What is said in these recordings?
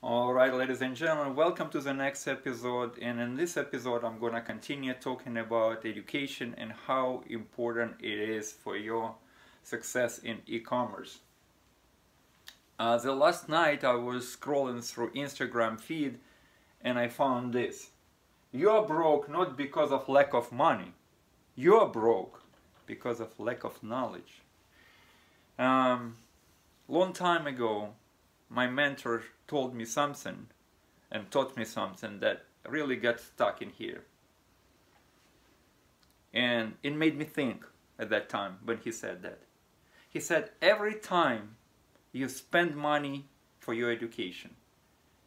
All right, ladies and gentlemen, welcome to the next episode. And in this episode, I'm going to continue talking about education and how important it is for your success in e-commerce. Uh, the last night, I was scrolling through Instagram feed and I found this. You're broke not because of lack of money. You're broke because of lack of knowledge. Um, long time ago, my mentor told me something and taught me something that really got stuck in here. And it made me think at that time when he said that. He said, every time you spend money for your education,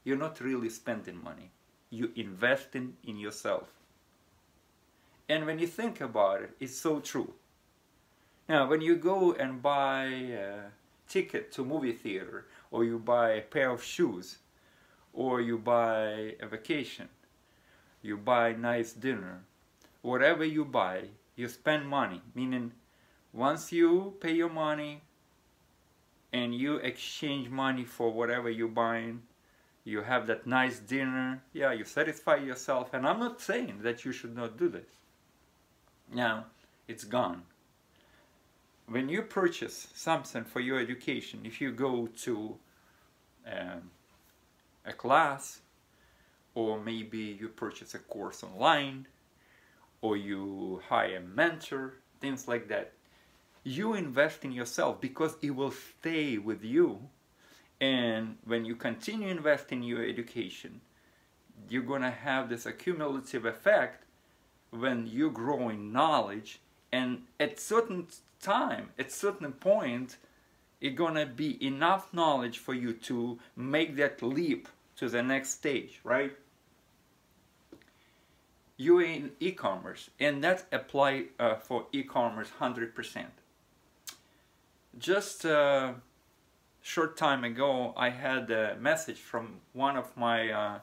you're not really spending money. You're investing in yourself. And when you think about it, it's so true. Now, when you go and buy a ticket to movie theater or you buy a pair of shoes, or you buy a vacation, you buy nice dinner, whatever you buy, you spend money, meaning once you pay your money and you exchange money for whatever you're buying, you have that nice dinner, yeah, you satisfy yourself, and I'm not saying that you should not do this. Now, it's gone when you purchase something for your education, if you go to um, a class, or maybe you purchase a course online, or you hire a mentor, things like that, you invest in yourself because it will stay with you. And when you continue investing in your education, you're going to have this accumulative effect when you grow in knowledge and at certain time, at certain point, it's gonna be enough knowledge for you to make that leap to the next stage, right? You're in e-commerce, and that apply uh, for e-commerce 100%. Just a short time ago, I had a message from one of my, uh,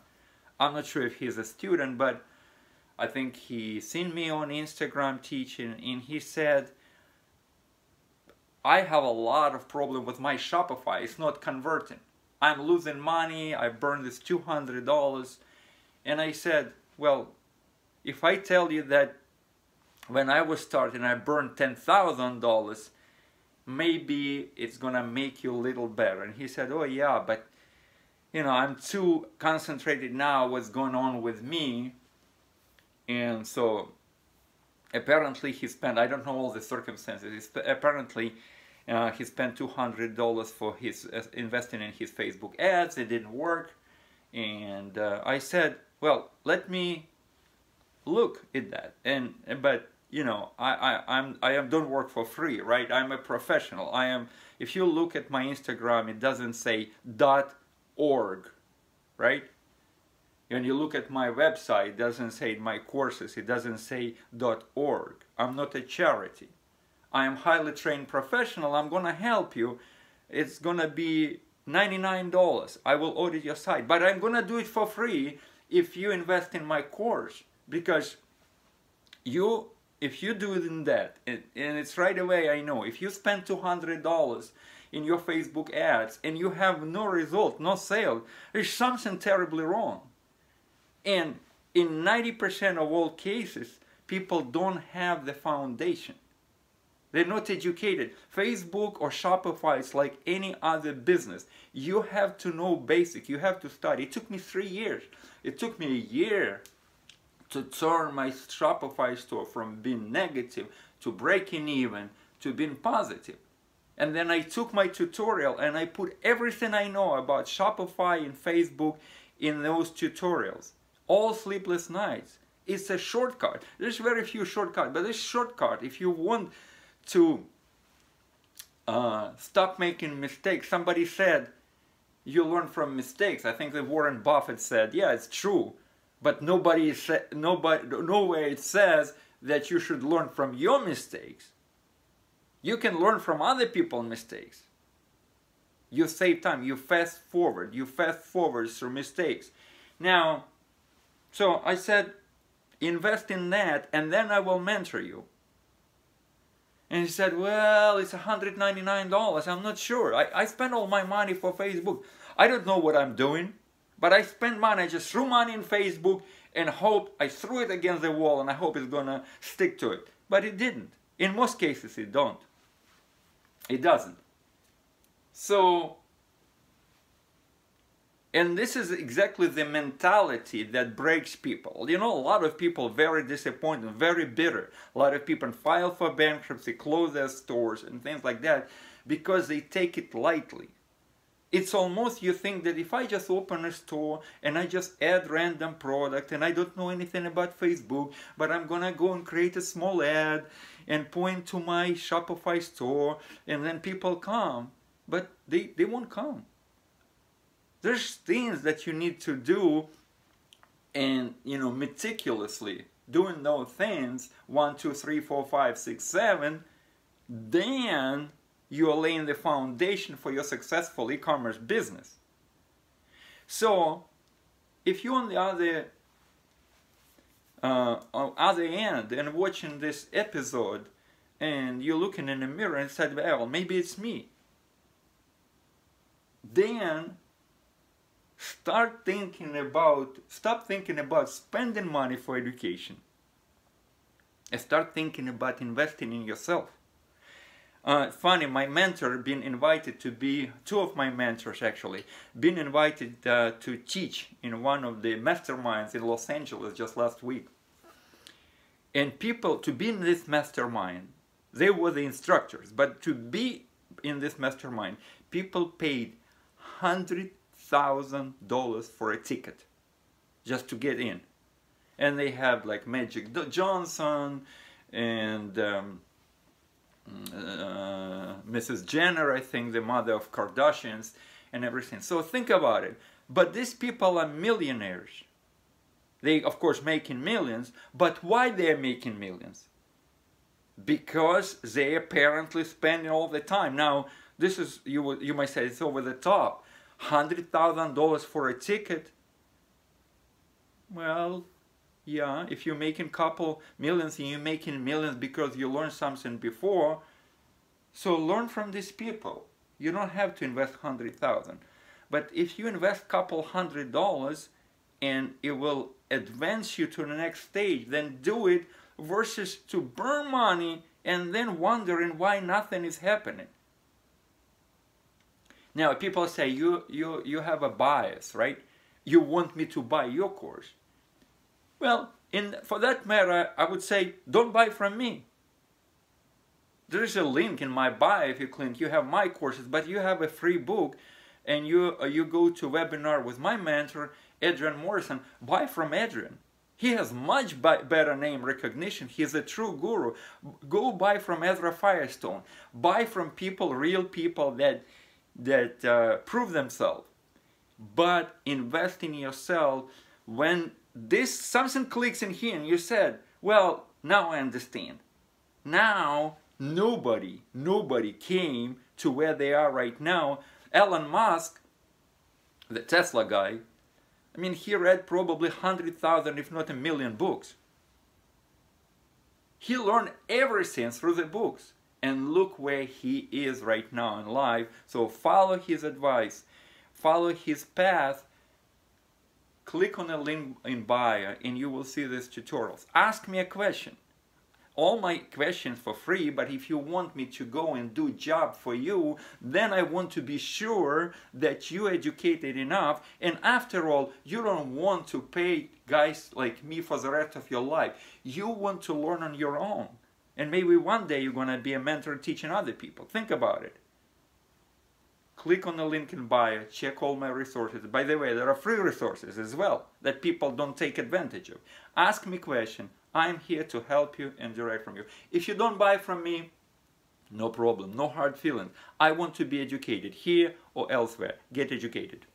I'm not sure if he's a student, but I think he seen me on Instagram teaching, and he said, I have a lot of problem with my Shopify. It's not converting. I'm losing money. I burned this $200. And I said, well, if I tell you that when I was starting, I burned $10,000, maybe it's gonna make you a little better. And he said, oh yeah, but you know, I'm too concentrated now what's going on with me. And so apparently he spent, I don't know all the circumstances, apparently uh, he spent $200 for his uh, investing in his Facebook ads. It didn't work. And uh, I said, well, let me look at that. And but you know, I, I I'm I am don't work for free, right? I'm a professional. I am. If you look at my Instagram, it doesn't say .org, right? When you look at my website, it doesn't say my courses. It doesn't say .org. I'm not a charity. I am highly trained professional, I'm gonna help you. It's gonna be $99. I will audit your site, but I'm gonna do it for free if you invest in my course because you if you do it in that and, it's right away I know if you spend $200 in your Facebook ads and you have no result, no sale, there's something terribly wrong. And in 90% of all cases, people don't have the foundation. They're not educated. Facebook or Shopify is like any other business. You have to know basic. You have to study. It took me three years. It took me a year to turn my Shopify store from being negative to breaking even to being positive. And then I took my tutorial and I put everything I know about Shopify and Facebook in those tutorials. All sleepless nights. It's a shortcut. There's very few shortcuts, but this shortcut, if you want to uh, stop making mistakes. Somebody said, you learn from mistakes. I think that Warren Buffett said, yeah, it's true. But nobody, nobody, nowhere it says that you should learn from your mistakes. You can learn from other people's mistakes. You save time. You fast forward. You fast forward through mistakes. Now, so I said, invest in that and then I will mentor you. And he said, well, it's $199. I'm not sure. I, I spent all my money for Facebook. I don't know what I'm doing. But I spend money, I just threw money in Facebook and hope I threw it against the wall and I hope it's gonna stick to it. But it didn't. In most cases it don't. It doesn't. So and this is exactly the mentality that breaks people. You know, a lot of people very disappointed, very bitter. A lot of people file for bankruptcy, close their stores and things like that because they take it lightly. It's almost you think that if I just open a store and I just add random product and I don't know anything about Facebook, but I'm gonna go and create a small ad and point to my Shopify store and then people come, but they, they won't come there's things that you need to do and you know meticulously. Doing those things one two three four five six seven then you are laying the foundation for your successful e-commerce business. So if you're on the other uh, other end and watching this episode and you're looking in the mirror and said well maybe it's me. Then start thinking about, stop thinking about spending money for education and start thinking about investing in yourself. Uh, funny, my mentor been invited to be, two of my mentors actually, been invited uh, to teach in one of the masterminds in Los Angeles just last week. And people, to be in this mastermind, they were the instructors, but to be in this mastermind, people paid hundred thousand dollars for a ticket just to get in and they have like Magic Johnson and um, uh, Mrs. Jenner, I think the mother of Kardashians and everything. So think about it. But these people are millionaires. They, of course, making millions. But why they're making millions? Because they apparently spending all the time. Now, this is you. You might say it's over the top. $100,000 for a ticket, well, yeah, if you're making couple millions and you're making millions because you learned something before, so learn from these people. You don't have to invest 100,000. But if you invest couple hundred dollars and it will advance you to the next stage, then do it versus to burn money and then wondering why nothing is happening. Now, people say you, you, you have a bias, right? You want me to buy your course. Well, in, for that matter, I would say don't buy from me. There is a link in my bio if you click. You have my courses, but you have a free book and you, uh, you go to webinar with my mentor, Adrian Morrison. Buy from Adrian. He has much better name recognition. He's a true guru. Go buy from Ezra Firestone. Buy from people, real people that that uh, prove themselves. But invest in yourself when this something clicks in here and you said, well, now I understand. Now nobody, nobody came to where they are right now. Elon Musk, the Tesla guy, I mean, he read probably 100,000, if not a million books. He learned everything through the books and look where he is right now in life. So follow his advice, follow his path. Click on the link in bio and you will see these tutorials. Ask me a question. All my questions for free, but if you want me to go and do job for you, then I want to be sure that you educated enough. And after all, you don't want to pay guys like me for the rest of your life. You want to learn on your own. And maybe one day you're going to be a mentor teaching other people. Think about it. Click on the link in bio, check all my resources. By the way, there are free resources as well that people don't take advantage of. Ask me question. I'm here to help you and direct from you. If you don't buy from me, no problem, no hard feelings. I want to be educated here or elsewhere. Get educated.